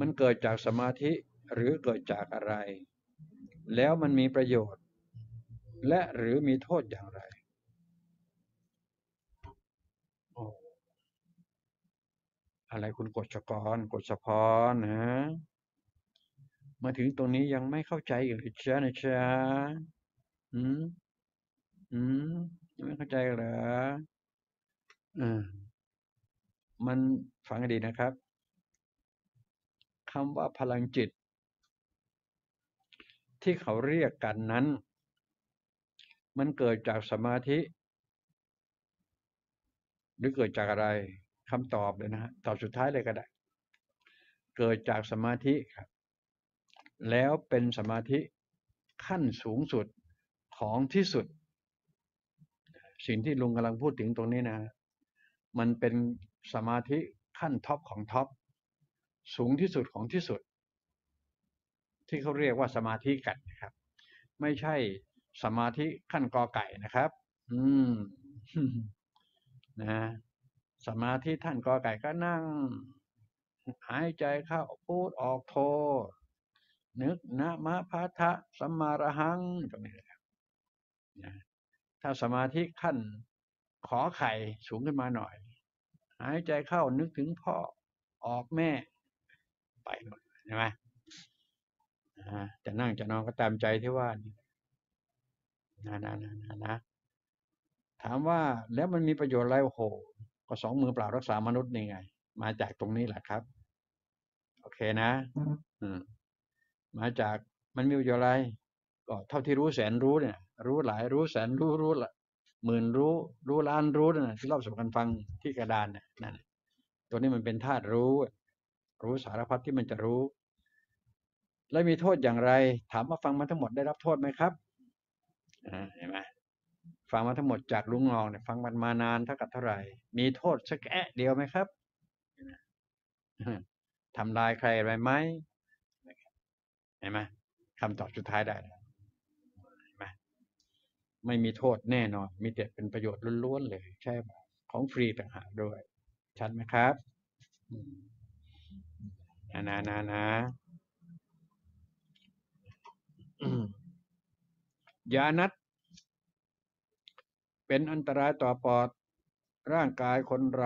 มันเกิดจากสมาธิหรือเกิดจากอะไร แล้วมันมีประโยชน์ และหรือมีโทษอย่างไรอะไรคุณกฎชกรกฎชพรนะ มาถึงตรงนี้ยังไม่เข้าใจอีกหรือจ้านะจ๊ะอืมอืมยังไม่เข้าใจเหรออ่ามันฟังดีนะครับ คำว่าพลังจิต ที่เขาเรียกกันนั้น มันเกิดจากสมาธิ หรือเกิดจากอะไรคำตอบเลยนะฮะตอบสุดท้ายเลยก็ได้ เกิดจากสมาธิครับ แล้วเป็นสมาธิขั้นสูงสุดของที่สุด สิ่งที่ลุงกำลังพูดถึงตรงนี้นะ มันเป็นสมาธิขั้น top ของ top สูงที่สุดของที่สุด ที่เขาเรียกว่าสมาธิกันนะครับ ไม่ใช่สมาธิขั้นกอไก่นะครับ อืมนะสมาธิขั้นกอไก่ก็นั่ง หายใจเข้าพุทออกโธ นึกนะมะพะทะสัมมาระหังตรงนี้นะครับนะถ้าสมาธิขั้นขอไข่สูงขึ้นมาหน่อย หายใจเข้านึกถึงพ่อออกแม่ ไปหมดใช่ไหมจะนั่งจะนอนก็ตามใจที่ว่านี่นะนะนะนะนะถามว่าแล้วมันมีประโยชน์อะไรโอ้โหก็สองมือเปล่ารักษามนุษย์นี่ไง มาจากตรงนี้แหละครับ โอเคนะ อืม มาจากมันมีประโยชน์อะไร ก็เท่าที่รู้แสนรู้เนี่ย รู้หลายรู้แสนรู้รู้ละหมื่นรู้ รู้ล้านรู้นะที่รอบสมกันฟังที่กระดานเนี่ยนั่นตัวนี้มันเป็นธาตุรู้ รู้สารพัดที่มันจะรู้ แล้วมีโทษอย่างไร ถามว่าฟังมาทั้งหมดได้รับโทษไหมครับเห็นไหมฟังมาทั้งหมดจากลุงงองเนี่ยฟังมันมานานเท่ากับเท่าไหร่ มีโทษสักแอะเดียวไหมครับทำลายใครอะไรไหมเห็นไหมคำตอบสุดท้ายได้เห็นไหมไม่มีโทษแน่นอน มีแต่เป็นประโยชน์ล้วนๆเลย ใช่ของฟรีต่างหากด้วย ชัดไหมครับ นะนะนะนะยานัดเป็นอันตรายต่อปอดร่างกายคนเรา